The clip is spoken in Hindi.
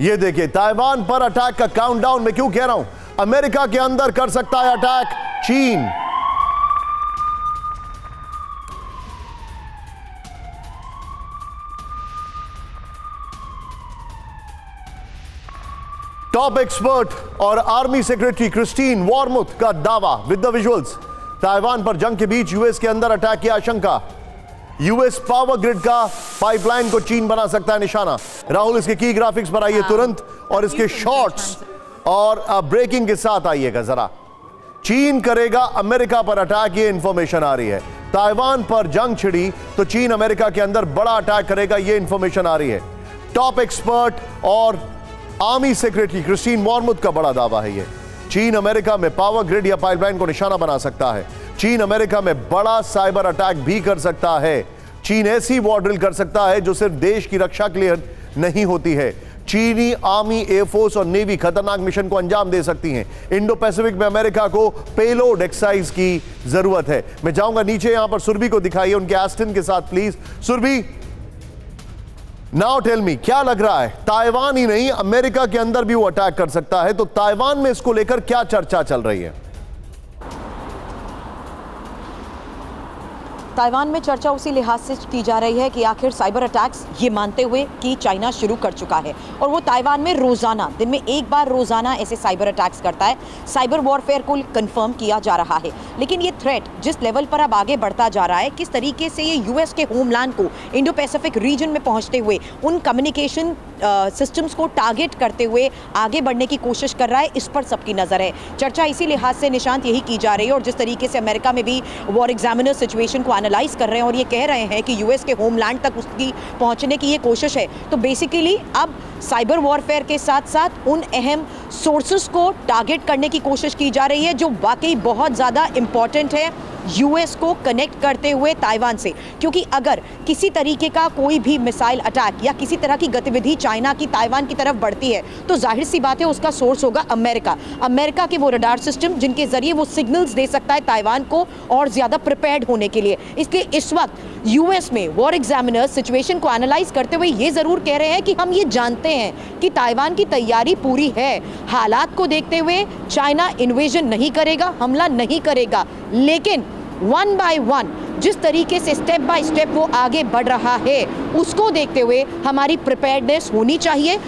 ये देखिए, ताइवान पर अटैक का काउंटडाउन मैं क्यों कह रहा हूँ? अमेरिका के अंदर कर सकता है अटैक, चीन। टॉप एक्सपर्ट और आर्मी सेक्रेटरी क्रिस्टीन वॉर्मुथ का दावा विद द विजुअल्स ताइवान पर जंग के बीच यूएस के अंदर अटैक की आशंका। यूएस पावर ग्रिड का पाइपलाइन को चीन बना सकता है निशाना। राहुल इसके की ग्राफिक्स पर आइए तुरंत और इसके शॉट्स और ब्रेकिंग के साथ आइएगा जरा। चीन करेगा अमेरिका पर अटैक ये इंफॉर्मेशन आ रही है। ताइवान पर जंग छिड़ी तो चीन अमेरिका के अंदर बड़ा अटैक करेगा ये इंफॉर्मेशन आ रही है। टॉप एक्सपर्ट और आर्मी सेक्रेटरी क्रिस्टीन मॉर्मुद का बड़ा दावा है ये। चीन अमेरिका में पावर ग्रिड या पाइपलाइन को निशाना बना सकता है। चीन अमेरिका में बड़ा साइबर अटैक भी कर सकता है। चीन ऐसी वॉर ड्रिल कर सकता है जो सिर्फ़ देश की रक्षा के लिए नहीं होती है। चीनी आर्मी एयरफोर्स और नेवी खतरनाक मिशन को अंजाम दे सकती हैं। इंडो पैसिफिक में अमेरिका को पेलोड एक्साइज की ज़रूरत है। मैं जाऊँगा नीचे यहाँ पर सुरभि को दिखाइए उनके एस्टिन के साथ, please. Surabhi, now tell me, क्या लग रहा है? ताइवान ही नहीं, अमेरिका के अंदर भी वो अटैक कर सकता है। तो ताइवान में इसको लेकर क्या चर्चा चल रही है? ताइवान में चर्चा उसी लिहाज से की जा रही है कि आखिर साइबर अटैक्स ये मानते हुए कि चाइना शुरू कर चुका है और वो ताइवान में रोज़ाना, दिन में एक बार रोज़ाना ऐसे साइबर अटैक्स करता है। साइबर वॉरफेयर को कंफर्म किया जा रहा है। लेकिन ये थ्रेट जिस लेवल पर अब आगे बढ़ता जा रहा है, किस तरीके से ये यूएस के होमलैंड को इंडो पैसिफिक रीजन में पहुँचते हुए उन कम्युनिकेशन सिस्टम्स को टारगेट करते हुए आगे बढ़ने की कोशिश कर रहा है, इस पर सबकी नज़र है। चर्चा इसी लिहाज से निशांत यही की जा रही है और जिस तरीके से अमेरिका में भी वॉर एग्जामिनर सिचुएशन को एनालाइज कर रहे हैं और ये कह रहे हैं कि यूएस के होमलैंड तक उसकी पहुँचने की ये कोशिश है तो बेसिकली अब साइबर वॉरफेयर के साथ साथ उन अहम सोर्सेस को टारगेट करने की कोशिश की जा रही है, जो वाकई बहुत ज़्यादा इंपॉर्टेंट है। यूएस को कनेक्ट करते हुए ताइवान से। क्योंकि अगर किसी तरीके का कोई भी मिसाइल अटैक या किसी तरह की गतिविधि चाइना की ताइवान की तरफ़ बढ़ती है तो ज़ाहिर सी बात है उसका सोर्स होगा अमेरिका। अमेरिका के वो रडार सिस्टम जिनके ज़रिए वो सिग्नल्स दे सकता है ताइवान को और ज़्यादा प्रिपेयर्ड होने के लिए। इसलिए इस वक्त यूएस में वॉर एग्जामिनर सिचुएशन को एनालाइज करते हुए ये ज़रूर कह रहे हैं कि हम ये जानते हैं कि ताइवान की तैयारी पूरी है। हालात को देखते हुए चाइना इन्वेजन नहीं करेगा, हमला नहीं करेगा। लेकिन वन बाय वन जिस तरीके से स्टेप बाय स्टेप वो आगे बढ़ रहा है, उसको देखते हुए हमारी प्रिपेयर्डनेस होनी चाहिए।